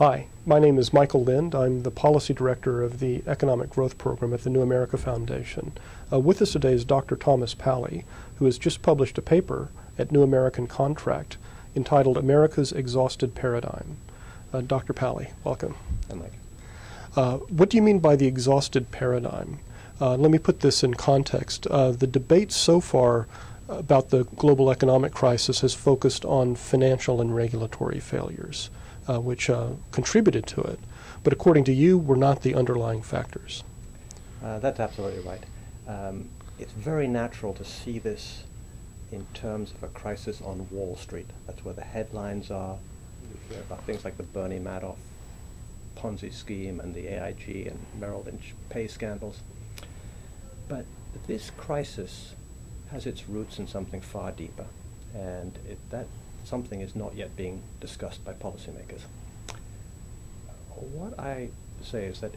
Hi, my name is Michael Lind. I'm the Policy Director of the Economic Growth Program at the New America Foundation. Uh, with us today is Dr. Thomas Palley, who has just published a paper at New American Contract entitled America's Exhausted Paradigm. Uh, Dr. Palley, welcome. Hi, Mike. Uh, what do you mean by the exhausted paradigm? Uh, let me put this in context. Uh, the debate so far about the global economic crisis has focused on financial and regulatory failures, uh, which uh, contributed to it. But according to you, were not the underlying factors. Uh, that's absolutely right. Um, it's very natural to see this in terms of a crisis on Wall Street. That's where the headlines are. You hear about things like the Bernie Madoff Ponzi scheme and the AIG and Merrill Lynch pay scandals. But this crisis has its roots in something far deeper, and it, that something is not yet being discussed by policymakers. What I say is that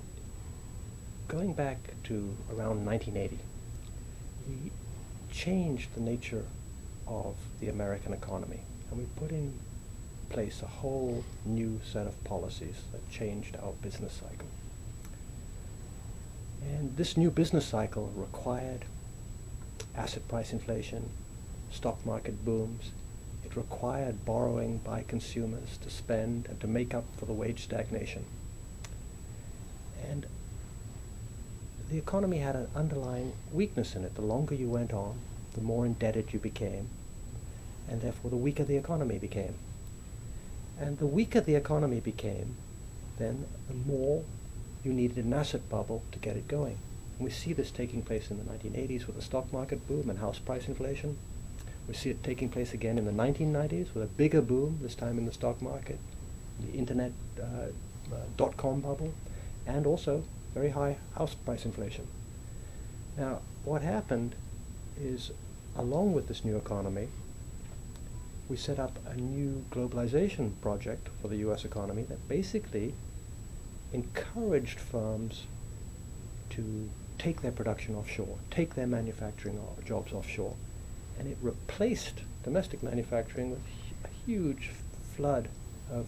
going back to around 1980, we changed the nature of the American economy, and we put in place a whole new set of policies that changed our business cycle. And this new business cycle required asset price inflation, stock market booms. Required borrowing by consumers to spend and to make up for the wage stagnation. And the economy had an underlying weakness in it. The longer you went on, the more indebted you became, and therefore the weaker the economy became. And the weaker the economy became, then the more you needed an asset bubble to get it going. And we see this taking place in the 1980s with the stock market boom and house price inflation. We see it taking place again in the 1990s with a bigger boom, this time in the stock market, the internet uh, uh, dot-com bubble, and also very high house price inflation. Now, what happened is, along with this new economy, we set up a new globalization project for the U.S. economy that basically encouraged firms to take their production offshore, take their manufacturing jobs offshore, and it replaced domestic manufacturing with a huge flood of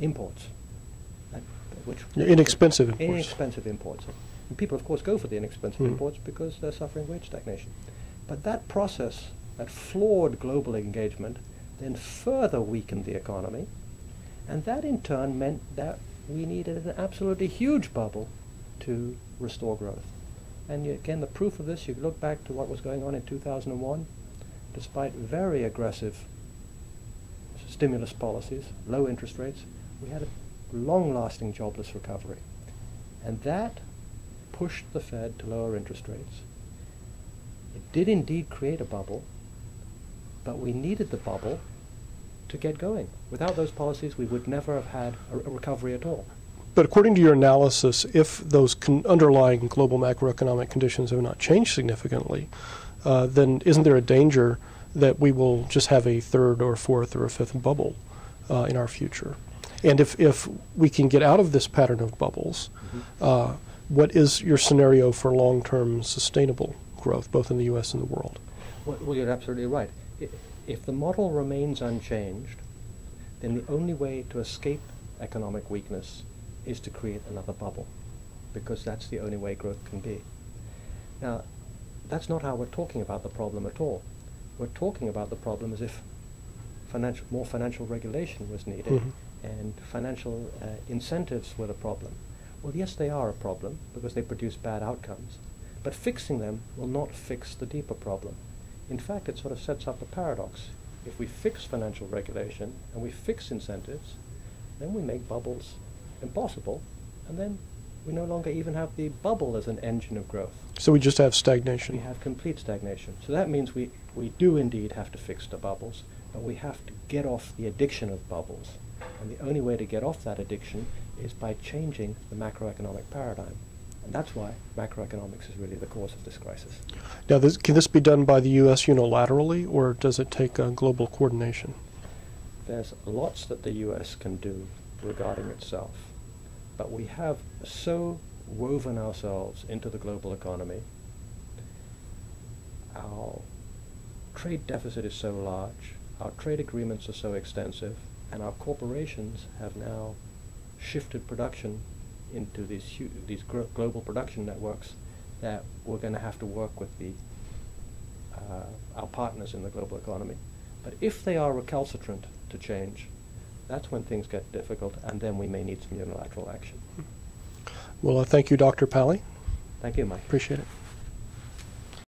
imports, which inexpensive imports. Inexpensive imports. And people, of course, go for the inexpensive mm. imports because they're suffering wage stagnation. But that process, that flawed global engagement, then further weakened the economy and that in turn meant that we needed an absolutely huge bubble to restore growth. And you, again, the proof of this, you look back to what was going on in 2001, despite very aggressive stimulus policies, low interest rates, we had a long-lasting jobless recovery. And that pushed the Fed to lower interest rates. It did indeed create a bubble, but we needed the bubble to get going. Without those policies, we would never have had a, a recovery at all. But according to your analysis, if those underlying global macroeconomic conditions have not changed significantly, uh, then isn't there a danger that we will just have a third or fourth or a fifth bubble uh, in our future? And if, if we can get out of this pattern of bubbles, mm-hmm. uh, what is your scenario for long term sustainable growth, both in the U.S. and the world? Well, well you're absolutely right. If the model remains unchanged, then the only way to escape economic weakness is to create another bubble, because that's the only way growth can be. Now, that's not how we're talking about the problem at all. We're talking about the problem as if financial, more financial regulation was needed mm-hmm. and financial uh, incentives were the problem. Well, yes, they are a problem because they produce bad outcomes, but fixing them will not fix the deeper problem. In fact, it sort of sets up a paradox. If we fix financial regulation and we fix incentives, then we make bubbles impossible, and then we no longer even have the bubble as an engine of growth. So we just have stagnation. We have complete stagnation. So that means we, we do indeed have to fix the bubbles, but we have to get off the addiction of bubbles. And the only way to get off that addiction is by changing the macroeconomic paradigm. And that's why macroeconomics is really the cause of this crisis. Now, this, can this be done by the U.S. unilaterally, or does it take uh, global coordination? There's lots that the U.S. can do regarding itself, but we have so woven ourselves into the global economy. Our trade deficit is so large, our trade agreements are so extensive, And our corporations have now shifted production into these these global production networks that we're going to have to work with the uh, our partners in the global economy. But if they are recalcitrant to change, that's when things get difficult, and then we may need some unilateral action. Well, uh, thank you, Dr. Palley. Thank you, Mike. Appreciate it.